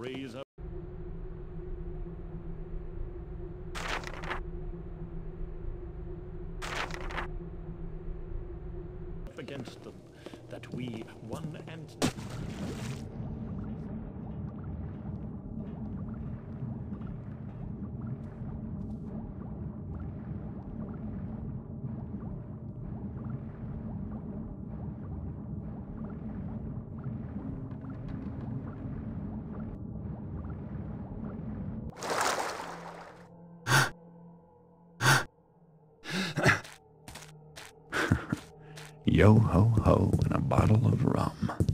raise up. against them that we one and Yo ho ho and a bottle of rum.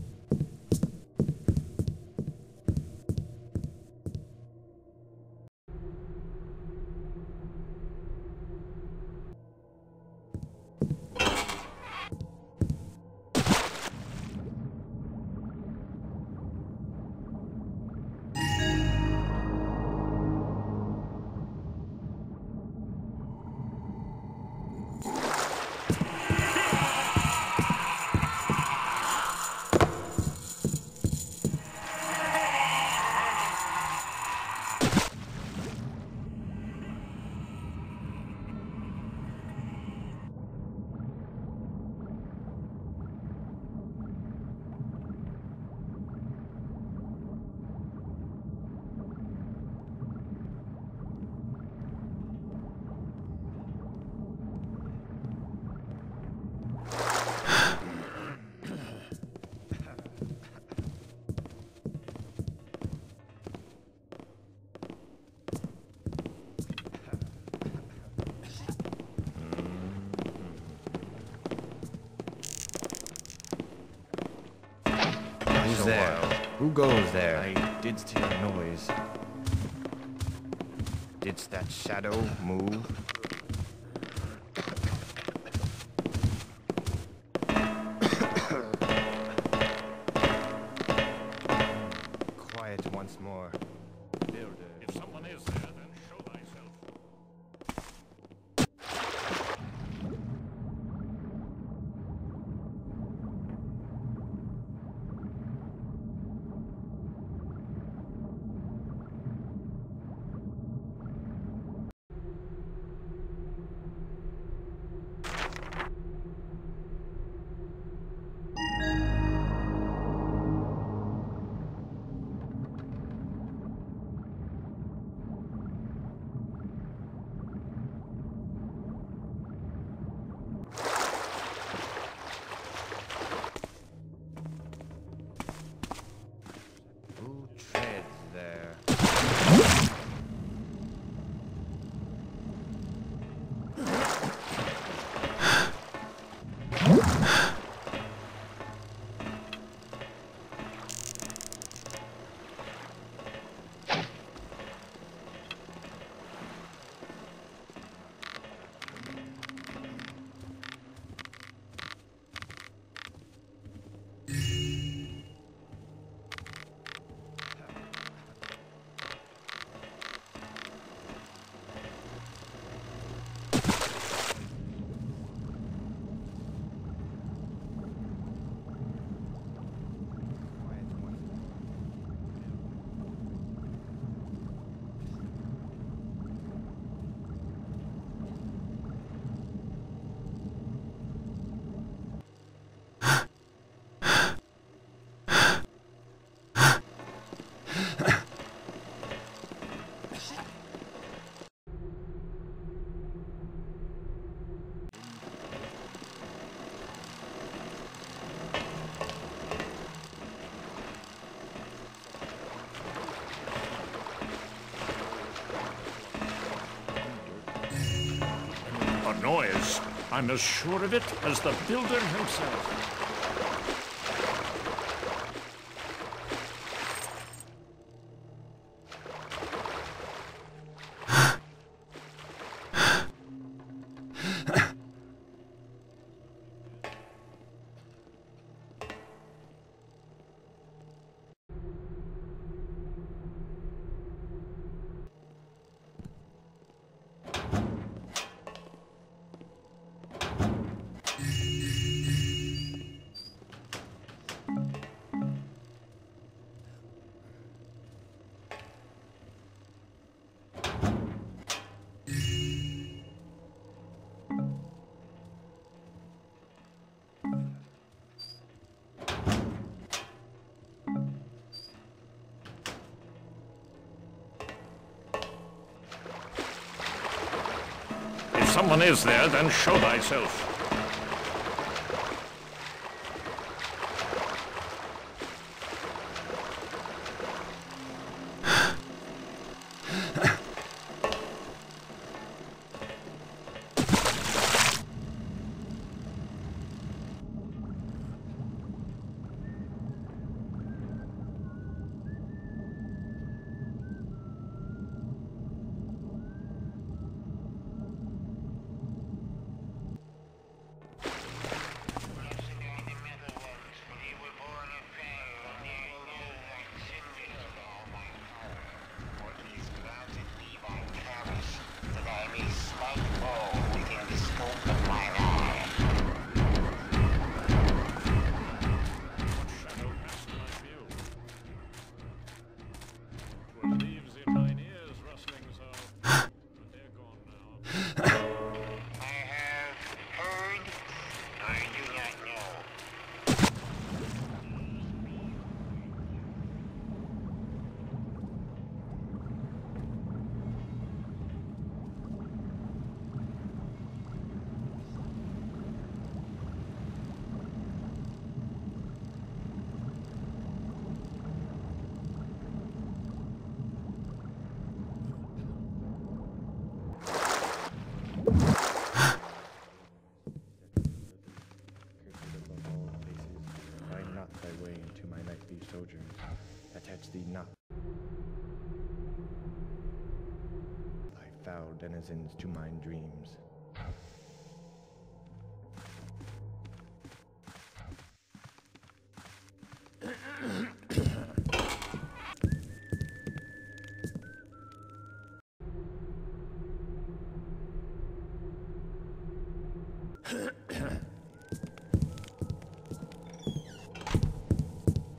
There? Who goes there? I didst hear a noise. Didst that shadow move? Noise. I'm as sure of it as the builder himself. Someone is there, then show thyself. 60. I foul denizens to mine dreams.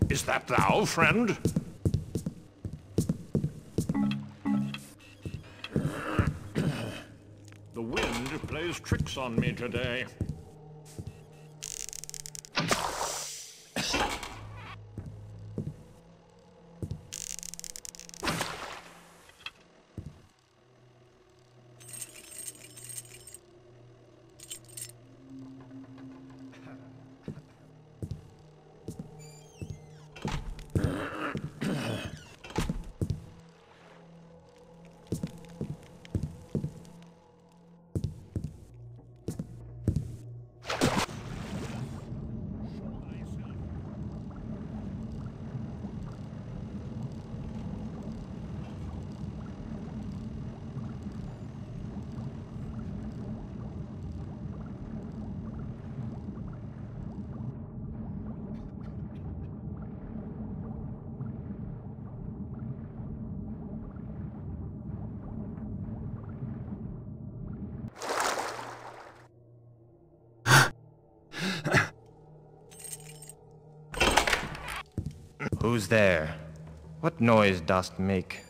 Is that thou, friend? Plays tricks on me today. Who's there? What noise dost make?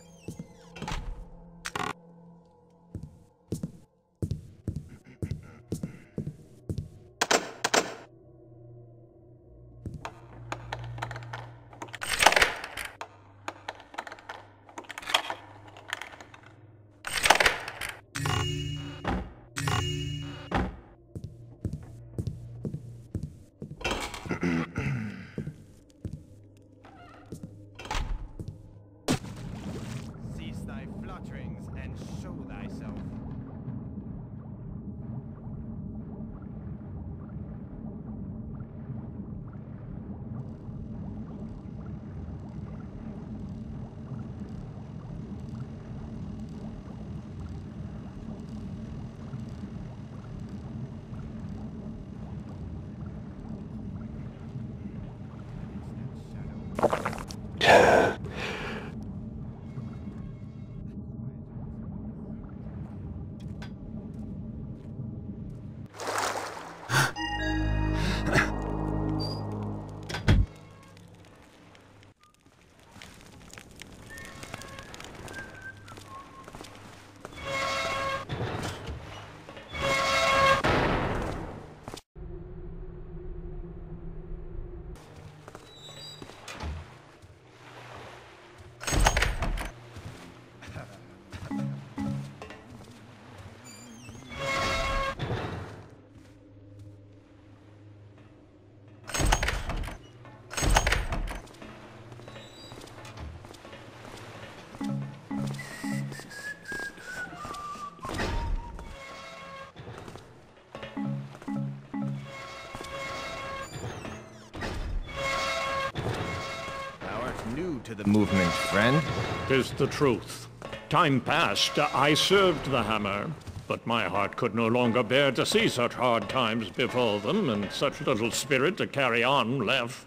To the movement, friend. Tis the truth. Time passed, I served the hammer, but my heart could no longer bear to see such hard times befall them, and such little spirit to carry on left.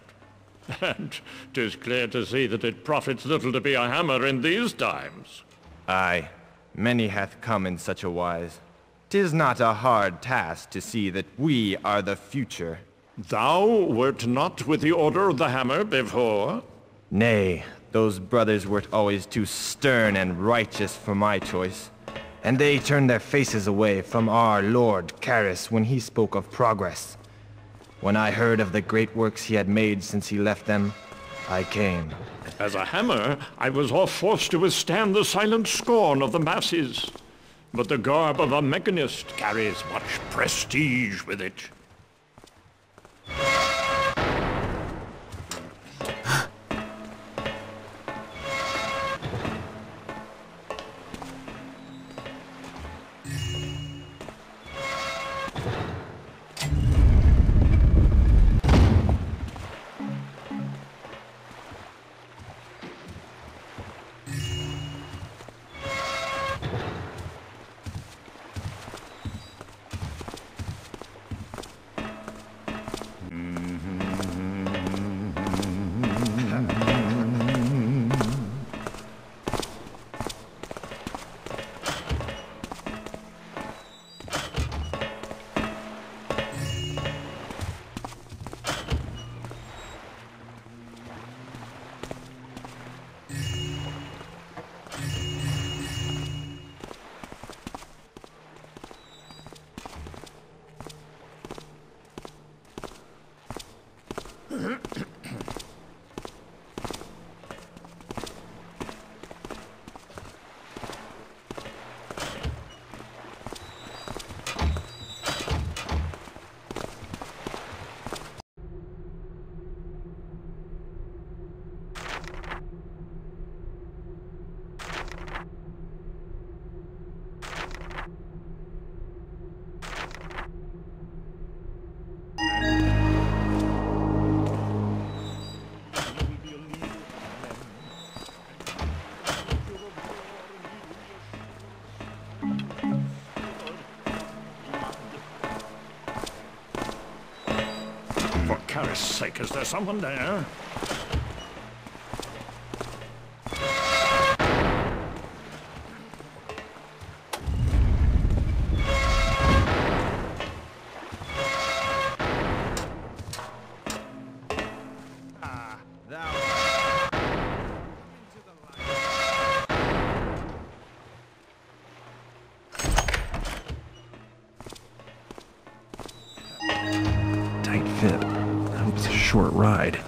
And tis clear to see that it profits little to be a hammer in these times. Aye, many hath come in such a wise. Tis not a hard task to see that we are the future. Thou wert not with the Order of the Hammer before? Nay, those brothers were always too stern and righteous for my choice. And they turned their faces away from our Lord Karras when he spoke of progress. When I heard of the great works he had made since he left them, I came. As a hammer, I was oft forced to withstand the silent scorn of the masses. But the garb of a mechanist carries much prestige with it. Karras' sake, is there someone there? Short ride.